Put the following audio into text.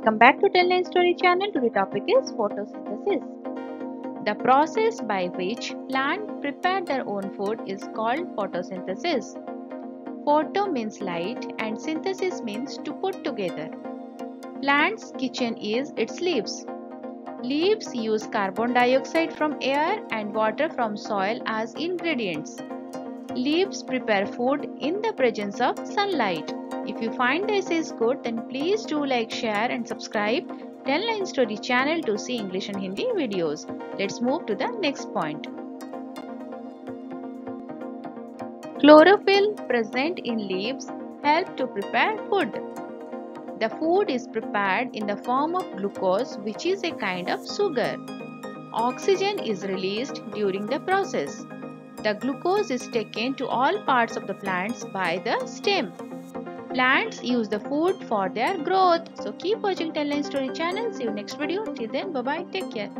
Welcome back to 10 Line Story channel. Today topic is photosynthesis. The process by which plants prepare their own food is called photosynthesis. Photo means light and synthesis means to put together. Plant's kitchen is its leaves. Leaves use carbon dioxide from air and water from soil as ingredients. Leaves prepare food in the presence of sunlight. If you find this is good, then please do like, share, and subscribe 10 Line Story channel to see English and Hindi videos. Let's move to the next point. Chlorophyll present in leaves help to prepare food. The food is prepared in the form of glucose, which is a kind of sugar. Oxygen is released during the process. The glucose is taken to all parts of the plants by the stem. Plants use the food for their growth. So keep watching 10 Line Story channel. See you next video. Till then, bye bye. Take care.